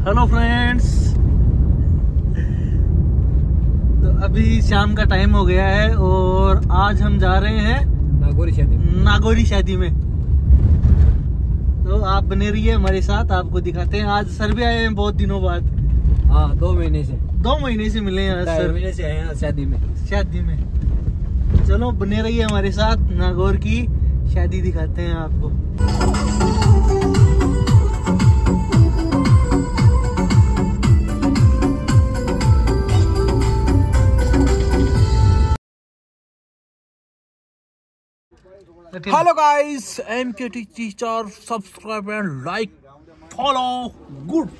Hello friends तो अभी शाम का टाइम हो गया है और आज हम जा रहे हैं नागौरी शादी में। नागौरी शादी में। तो आप बने रहिए हमारे साथ आपको दिखाते हैं। आज सर भी आए हैं बहुत दिनों बाद। हाँ दो महीने से। दो महीने से मिले हैं सर। महीने से आए हैं शादी में। शादी में। चलो बने रहिए हमारे साथ। नागौर की शादी दिखाते हैं आपको। hello guys. I'm kt teacher subscribe and like. Follow. Good.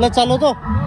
Good ले चलो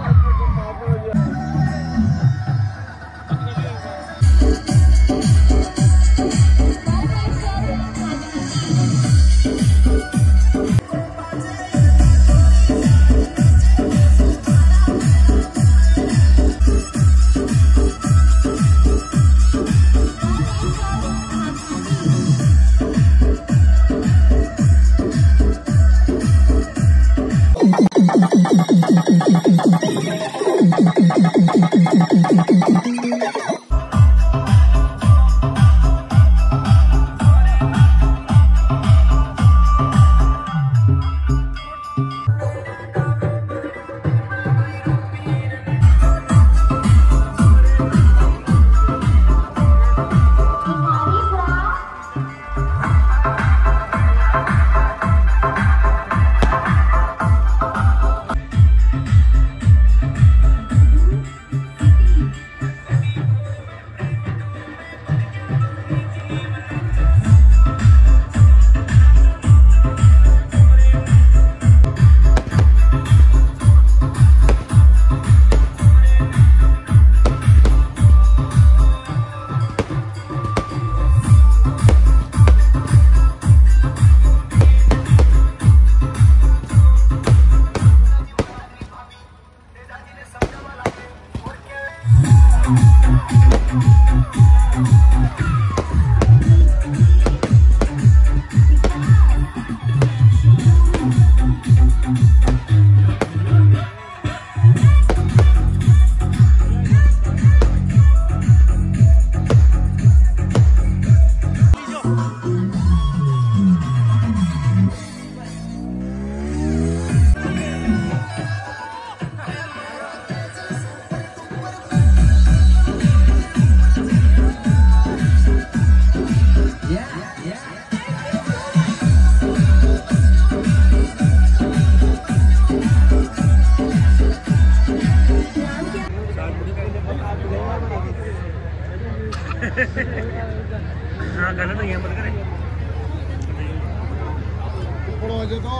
बाबा दे दो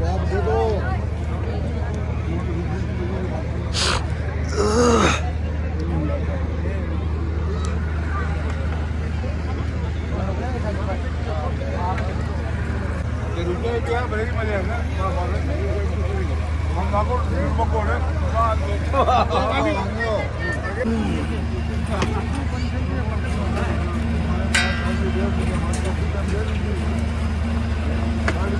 बाप दे दो रुपये क्या बड़ी मज़ा है। ना हम बाबू पकौड़े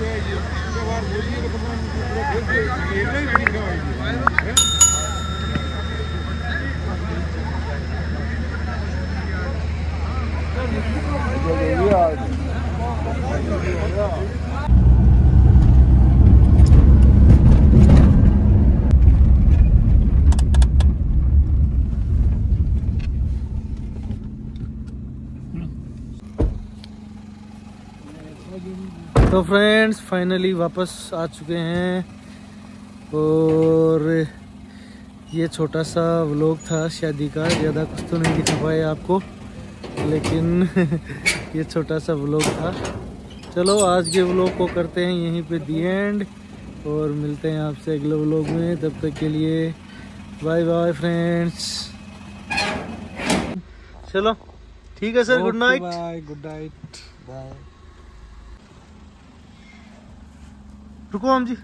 है ये बार बोलिए तो पता नहीं ये नहीं लिखा है तो फ्रेंड्स फाइनली वापस आ चुके हैं। और ये छोटा सा व्लॉग था शादी का ज़्यादा कुछ तो नहीं दिखा पाए आपको लेकिन ये छोटा सा व्लॉग था। चलो आज के व्लॉग को करते हैं यहीं पे दी एंड और मिलते हैं आपसे अगले व्लॉग में। तब तक के लिए बाय बाय फ्रेंड्स चलो ठीक है sir good night bye good night रुको हम जी।